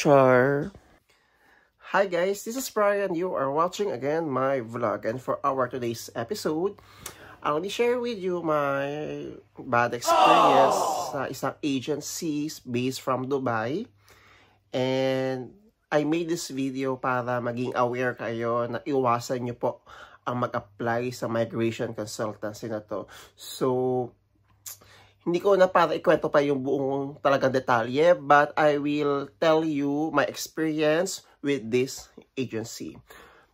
Char. Hi guys, this is Brian. You are watching again my vlog. And for our today's episode, I'll be share with you my bad experience sa isang agency based from Dubai. And I made this video para maging aware kayo na iwasan nyo po ang mag-apply sa migration consultancy na to. So, hindi ko na para ikwento pa yung buong talagang detalye, but I will tell you my experience with this agency.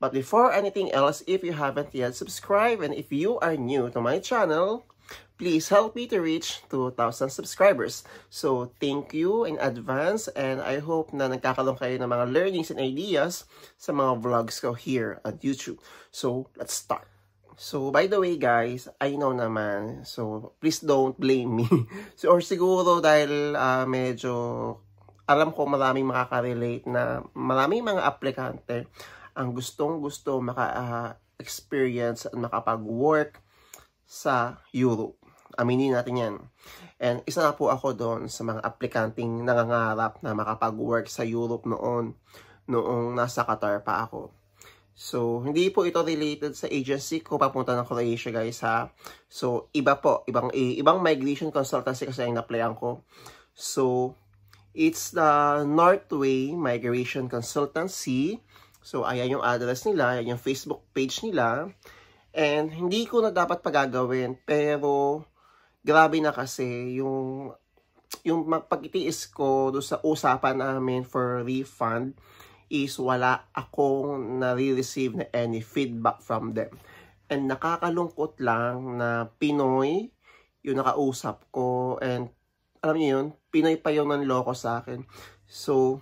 But before anything else, if you haven't yet subscribed and if you are new to my channel, please help me to reach 2,000 subscribers. So, thank you in advance and I hope na nagkakaroon kayo ng mga learnings and ideas sa mga vlogs ko here at YouTube. So, let's start. So, by the way guys, I know naman. So, please don't blame me. so, or siguro dahil uh, medyo alam ko maraming makaka-relate na maraming mga aplikante ang gustong gusto maka-experience uh, at makapag-work sa Europe. Aminin natin yan. And isa na po ako doon sa mga aplikanting nangangarap na makapag-work sa Europe noon, noong nasa Qatar pa ako. So, hindi po ito related sa agency ko papunta ng Croatia guys ha. So, iba po. Ibang, ibang migration consultancy kasi ang na-applyan ko. So, it's the Northway Migration Consultancy. So, ayan yung address nila. Ayan yung Facebook page nila. And, hindi ko na dapat pagagawin. Pero, grabe na kasi yung yung pagkitiis ko do sa usapan namin for refund is wala akong nare-receive na any feedback from them. And nakakalungkot lang na Pinoy yung nakausap ko and alam niyo yun, Pinoy pa yung nanloko sa akin. So,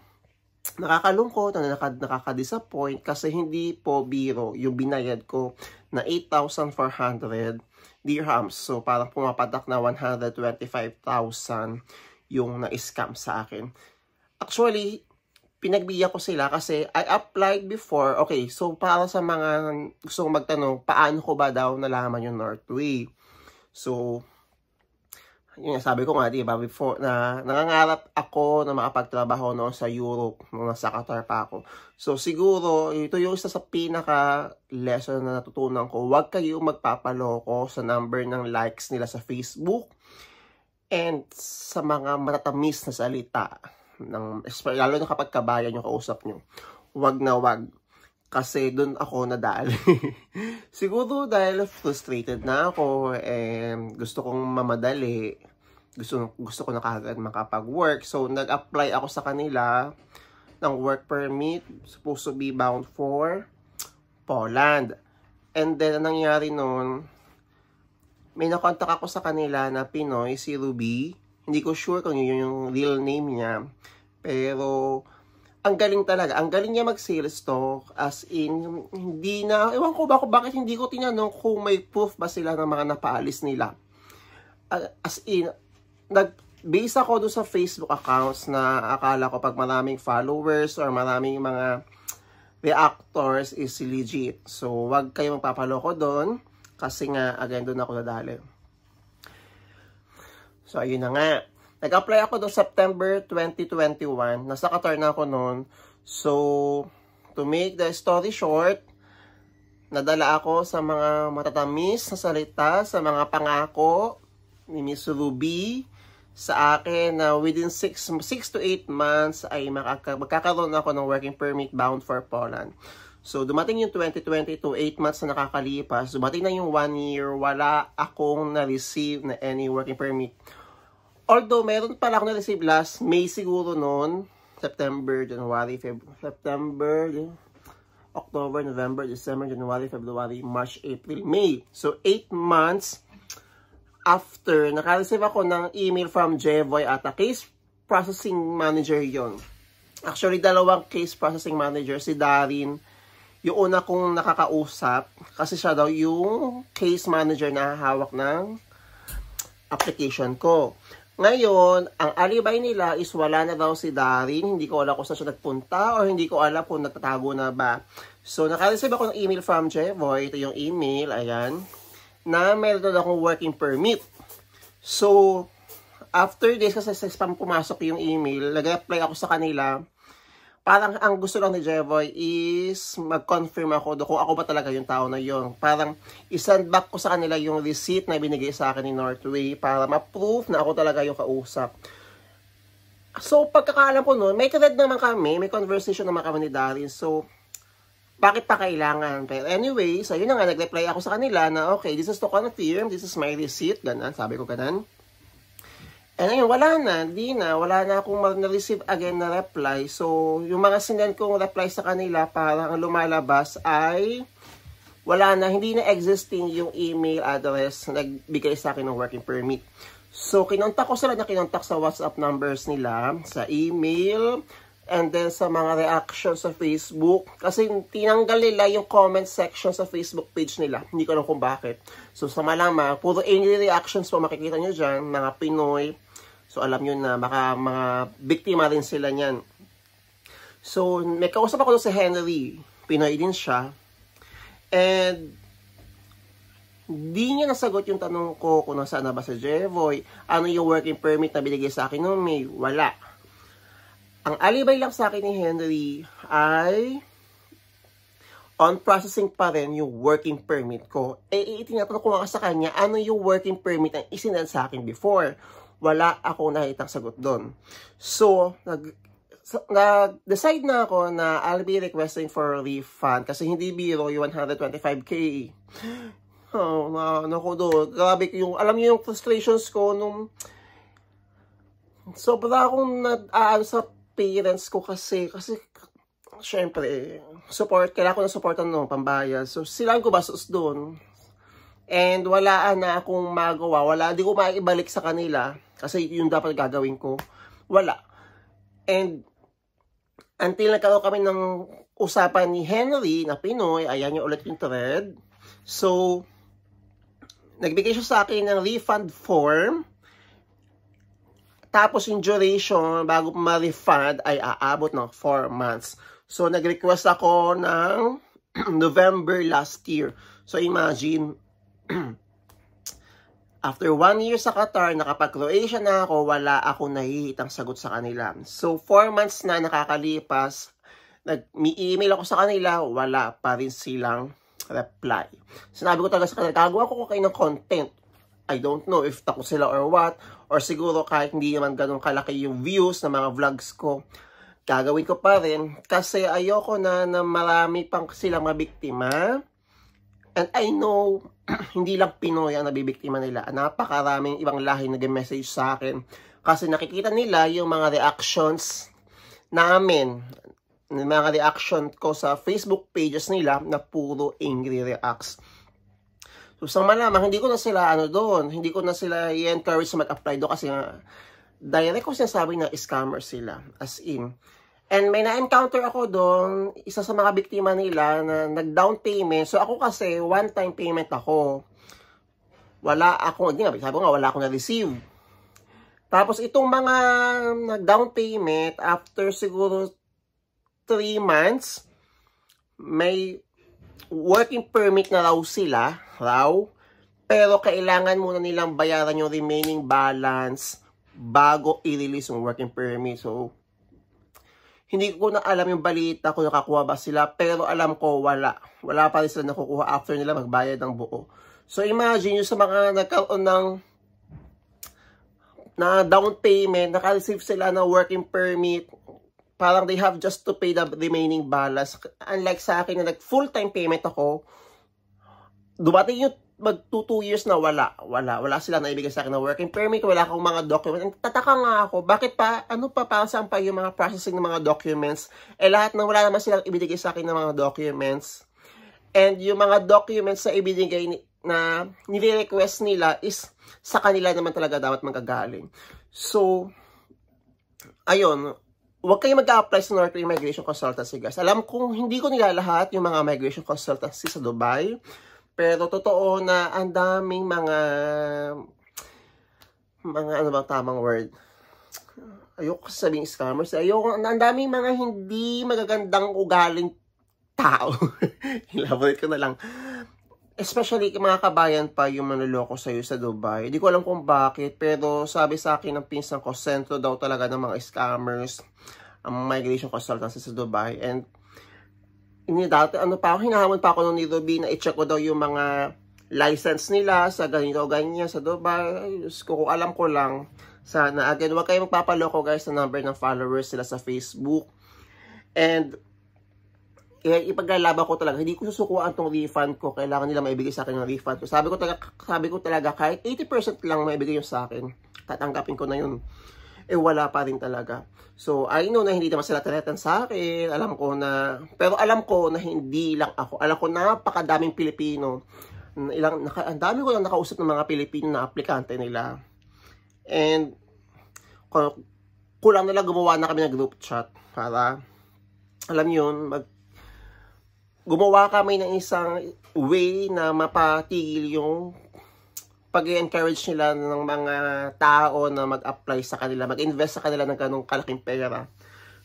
nakakalungkot na nakaka nakaka-disappoint kasi hindi po biro yung binayad ko na 8,400 dirhams. So, parang pumapatak na 125,000 yung na-scam sa akin. Actually, pinagbiya ko sila kasi I applied before. Okay, so para sa mga gusto magtanong, paano ko ba daw nalaman yung Northway? So, yun sabi ko nga, di ba, before, na nangangarap ako na makapagtrabaho noon sa Europe, nung nasa Qatar pa ako. So, siguro, ito yung isa sa pinaka-lesson na natutunan ko. Huwag kayo magpapaloko sa number ng likes nila sa Facebook and sa mga matatamis na salita ng, lalo na kapag kabayan yung kausap nyo, wag na wag. Kasi doon ako nadali. Siguro dahil frustrated na ako and gusto kong mamadali. Gusto, gusto ko na kagad makapag-work. So, nag-apply ako sa kanila ng work permit. Supposed to be bound for Poland. And then, ang nangyari noon, may nakontak ako sa kanila na Pinoy, si Ruby hindi ko sure kung yun yung real name niya. Pero, ang galing talaga. Ang galing niya mag-sales talk. As in, hindi na, ewan ko ba bakit hindi ko tinanong kung may proof ba sila ng mga napaalis nila. As in, nag-base ako doon sa Facebook accounts na akala ko pag maraming followers or maraming mga reactors is legit. So, wag kayo magpapaloko doon kasi nga, again, doon ako nadali. So, ayun na nga. Nag-apply ako noong September 2021. Nasa Qatar na ako noon. So, to make the story short, nadala ako sa mga matatamis na salita, sa mga pangako ni Miss Ruby sa akin na within 6 6 to 8 months ay makaka, magkakaroon ako ng working permit bound for Poland. So, dumating yung 2022, 8 months na nakakalipas. Dumating na yung 1 year, wala akong na-receive na any working permit Although, meron pala ako na-receive last May siguro noon. September, January, February, September, October, November, December, January, February, March, April, May. So, 8 months after, naka-receive ako ng email from Jevoy at a case processing manager yon. Actually, dalawang case processing manager, si Darin, yung una kong nakakausap, kasi siya daw yung case manager na hawak ng application ko. Ngayon, ang alibay nila is wala na daw si Darin. Hindi ko alam kung saan siya nagpunta or hindi ko alam kung nagtatago na ba. So, naka-receive ako ng email from Jevoy. Ito yung email, ayan. Na meron na akong working permit. So, after this, kasi sa spam pumasok yung email, nag-apply ako sa kanila. Parang ang gusto lang ni Jevoy is mag-confirm ako do kung ako ba talaga yung tao na yon. Parang isend back ko sa kanila yung receipt na binigay sa akin ni Northway para ma-proof na ako talaga yung kausap. So, pagkakaalam ko noon, may thread naman kami, may conversation naman kami ni Darin. So, bakit pa kailangan? Pero anyway, so yun na nga, nag-reply ako sa kanila na, okay, this is to confirm, this is my receipt, ganun, sabi ko ganun. And ayun, wala na, di na, wala na akong na-receive again na reply. So, yung mga sinend kong reply sa kanila, parang lumalabas ay wala na, hindi na existing yung email address na nagbigay sa akin ng working permit. So, kinontak ko sila na kinontak sa WhatsApp numbers nila, sa email, and then sa mga reactions sa Facebook. Kasi tinanggal nila yung comment section sa Facebook page nila. Hindi ko alam kung bakit. So, sa malama, puro angry reactions po makikita nyo dyan, mga Pinoy, So, alam nyo na baka mga biktima rin sila niyan. So, may kausap ako si Henry. Pinoy din siya. And, di niya nasagot yung tanong ko kung nasaan na ba si Jevoy. Ano yung working permit na binigay sa akin noong May? Wala. Ang alibay lang sa akin ni Henry ay on processing pa rin yung working permit ko. Eh, itinatanong ko nga sa kanya, ano yung working permit ang isinend sa akin before? Wala ako nakitang sagot doon. So, nag, nag-decide na ako na I'll be requesting for a refund kasi hindi biro yung 125k. Oh, na, na ko doon. Grabe yung, alam niyo yung frustrations ko nung sobra akong nag-aano sa parents ko kasi, kasi syempre, support, kailangan ko ng support ng pambayad. So, sila ko bastos doon. And wala na akong magawa. Wala, di ko maibalik sa kanila. Kasi yung dapat gagawin ko. Wala. And until nagkaroon kami ng usapan ni Henry na Pinoy, ayan yung ulit yung thread. So, nagbigay siya sa akin ng refund form. Tapos yung duration bago ma-refund ay aabot ng 4 months. So, nag-request ako ng November last year. So, imagine, After one year sa Qatar, nakapag-Croatia na ako, wala akong nahihitang sagot sa kanila. So, four months na nakakalipas, nag-email ako sa kanila, wala pa rin silang reply. Sinabi ko talaga sa kanila, gagawa ko kayo ng content. I don't know if tako sila or what, or siguro kahit hindi naman ganun kalaki yung views ng mga vlogs ko, gagawin ko pa rin kasi ayoko na na marami pang silang mabiktima And I know, hindi lang Pinoy ang nabibiktima nila. Napakaraming ibang lahi nag-message sa akin. Kasi nakikita nila yung mga reactions namin, mga reaction ko sa Facebook pages nila na puro angry reacts. So, sa malamang, hindi ko na sila, ano doon, hindi ko na sila i-encourage mag-apply doon kasi nga, direct ko sinasabi na scammer sila. As in, And may na-encounter ako doon, isa sa mga biktima nila na nag-down payment. So ako kasi, one-time payment ako. Wala ako, hindi nga, sabi ko nga, wala akong na-receive. Tapos itong mga nag-down payment, after siguro 3 months, may working permit na raw sila, raw. Pero kailangan muna nilang bayaran yung remaining balance bago i-release yung working permit. So, hindi ko na alam yung balita kung nakakuha ba sila, pero alam ko wala. Wala pa rin sila nakukuha after nila magbayad ng buo. So imagine yung sa mga nagkaroon ng na down payment, naka-receive sila ng working permit, parang they have just to pay the remaining balance. Unlike sa akin na nag full-time payment ako, dumating yung mag 2 years na wala, wala, wala sila na ibigay sa akin ng working permit, wala akong mga documents. Tataka nga ako, bakit pa, ano pa, para saan pa yung mga processing ng mga documents? Eh lahat na wala naman silang ibigay sa akin ng mga documents. And yung mga documents na ibinigay ni, na nire-request nila is sa kanila naman talaga dapat magagaling. So, ayun, huwag kayo mag-apply sa North Immigration Consultancy guys. Alam kong hindi ko nila lahat yung mga migration consultancy sa Dubai. Pero totoo na ang daming mga mga ano ba tamang word? Ayoko sabihin scammers. Ayoko, ang daming mga hindi magagandang ugaling tao. Elaborate ko na lang. Especially mga kabayan pa yung manloloko sa iyo sa Dubai. Hindi ko alam kung bakit, pero sabi sa akin ng pinsan ko, sentro daw talaga ng mga scammers ang migration consultancy sa Dubai. And ini dati, ano pa ako, hinahamon pa ako nung ni Ruby na i-check ko daw yung mga license nila sa ganito ganyan sa Dubai. Diyos ko, alam ko lang, sana. Again, huwag kayong magpapaloko guys sa number ng followers sila sa Facebook. And, ipaglalaban ko talaga, hindi ko susukuan tong refund ko. Kailangan nila maibigay sa akin ng refund ko. Sabi ko talaga, sabi ko talaga kahit 80% lang maibigay yung sa akin, tatanggapin ko na yun. Eh, wala pa rin talaga. So, I know na hindi naman sila tinetan sa akin. Alam ko na, pero alam ko na hindi lang ako. Alam ko napakadaming Pilipino. Ilang, naka, ang dami ko lang nakausap ng mga Pilipino na aplikante nila And, kulang nila gumawa na kami ng group chat para, alam yun, mag, gumawa kami ng isang way na mapatigil yung pag-encourage nila ng mga tao na mag-apply sa kanila, mag-invest sa kanila ng ganong kalaking pera.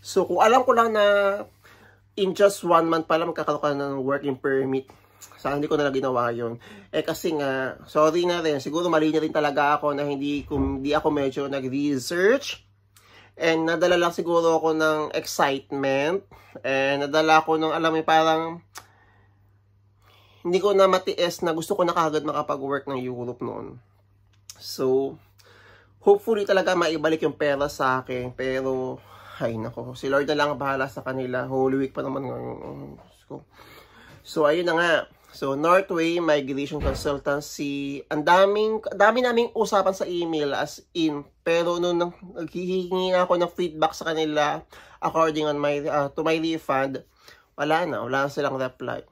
So, kung alam ko lang na in just one month pala magkakaroon ka ng working permit, sana hindi ko na ginawa yun. Eh kasi nga, sorry na rin, siguro mali na rin talaga ako na hindi, kung, hindi ako medyo nag-research. And nadala lang siguro ako ng excitement. And nadala ako ng, alam mo, parang, hindi ko na matiis na gusto ko na kagad makapag-work ng Europe noon. So, hopefully talaga maibalik yung pera sa akin. Pero, ay nako, si Lord na lang bahala sa kanila. Holy Week pa naman ngayon. So, ayun na nga. So, Northway Migration Consultancy. Ang daming, dami naming usapan sa email as in. Pero nung naghihingi na ako ng feedback sa kanila according on my, uh, to my refund, wala na. Wala na silang reply.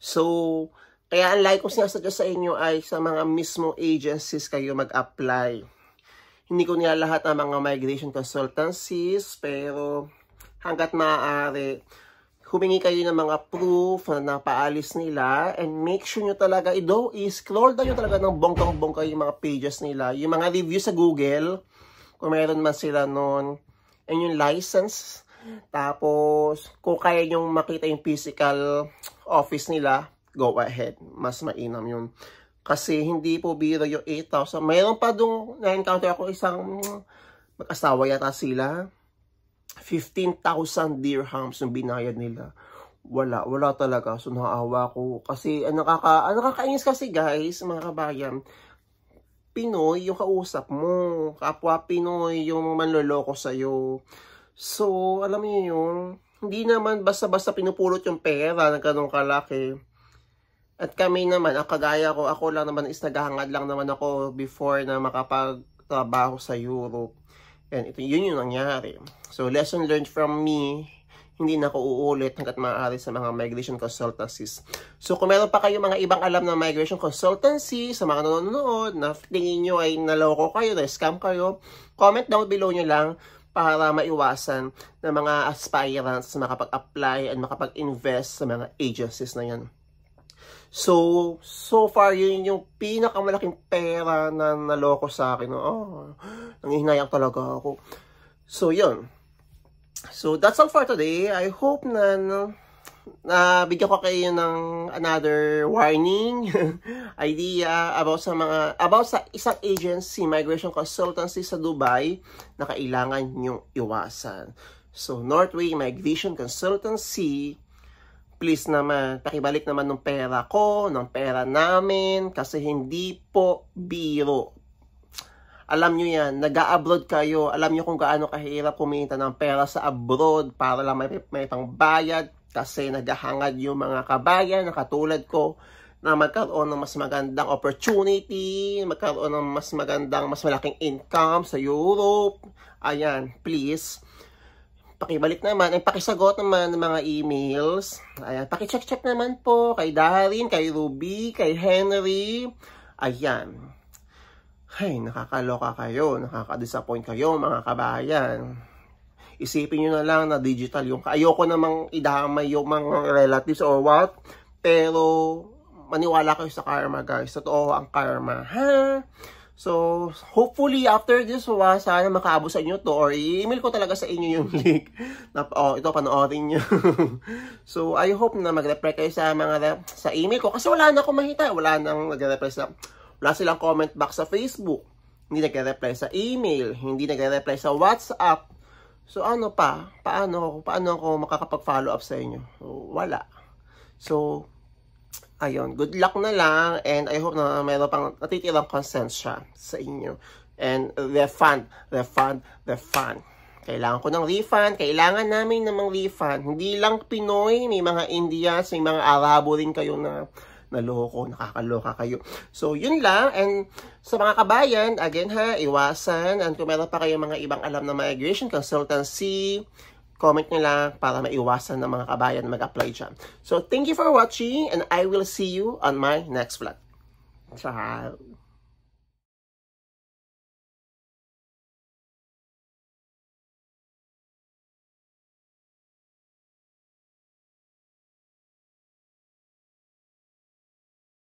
So, kaya ang like kong sinasadya sa inyo ay sa mga mismo agencies kayo mag-apply. Hindi ko nila lahat ang mga migration consultancies, pero hanggat maaari, humingi kayo ng mga proof na napaalis nila and make sure nyo talaga, ido, i-scroll down nyo talaga ng bongkang-bongka yung mga pages nila. Yung mga review sa Google, kung meron man sila noon, and yung license, tapos kung kaya nyo makita yung physical office nila, go ahead. Mas mainam yun. Kasi hindi po biro yung 8,000. Mayroon pa dong na-encounter ako isang mag-asawa yata sila 15,000 dirhams yung binayad nila. Wala, wala talaga. So, nakaawa ko. Kasi, ang nakaka, ang nakakainis kasi guys, mga kabayan, Pinoy yung kausap mo. Kapwa Pinoy yung manloloko sa'yo. So, alam niyo yun, hindi naman basta-basta pinupulot yung pera ng ganong kalaki. At kami naman, ang kagaya ko, ako lang naman is naghahangad lang naman ako before na makapagtrabaho sa Europe. Yan, ito, yun yung nangyari. So, lesson learned from me, hindi na ako uulit hanggat maaari sa mga migration consultancies. So, kung meron pa kayo mga ibang alam na migration consultancy sa mga nanonood na tingin nyo ay naloko kayo, na scam kayo, comment down below nyo lang para maiwasan ng mga aspirants na makapag-apply at makapag-invest sa mga agencies na yan. So, so far, yun yung pinakamalaking pera na naloko sa akin. Oh, nangihinayang talaga ako. So, yun. So, that's all for today. I hope na, no, na bigyan ko kayo ng another warning idea about sa mga about sa isang agency migration consultancy sa Dubai na kailangan niyo iwasan. So Northway Migration Consultancy please naman, pakibalik naman ng pera ko, ng pera namin, kasi hindi po biro. Alam nyo yan, nag-abroad kayo, alam nyo kung gaano kahirap kumita ng pera sa abroad para lang may, may bayad, kasi naghahangad yung mga kabayan na katulad ko na magkaroon ng mas magandang opportunity, magkaroon ng mas magandang, mas malaking income sa Europe. Ayan, please pakibalik naman, ay pakisagot naman ng mga emails. Ayan, pakicheck-check naman po kay Darin, kay Ruby, kay Henry. Ayan. Ay, nakakaloka kayo, nakaka-disappoint kayo mga kabayan. Isipin nyo na lang na digital yung, ayoko namang idamay yung mga relatives or what, pero maniwala kayo sa karma guys. Totoo ang karma. Ha? So, hopefully, after this, wa, sana makaabot sa to or i-email ko talaga sa inyo yung link. Na, oh, ito, panoorin nyo. so, I hope na mag-reply kayo sa mga sa email ko. Kasi wala na akong mahita. Wala nang nag-reply sa, wala silang comment box sa Facebook. Hindi nag-reply sa email. Hindi nag-reply sa WhatsApp. So ano pa? Paano, paano ako makakapag-follow up sa inyo? Wala. So, ayun, good luck na lang and I hope na meron pang natitirang konsensya sa inyo. And refund, refund, refund. Kailangan ko ng refund. Kailangan namin ng mga refund. Hindi lang Pinoy, may mga Indians, may mga Arabo rin kayo na naloko, nakakaloka kayo. So, yun lang. And sa mga kabayan, again ha, iwasan. And kung meron pa kayong mga ibang alam na migration consultancy, comment nyo lang para maiwasan ng mga kabayan na mag-apply dyan. So, thank you for watching and I will see you on my next vlog. Ciao!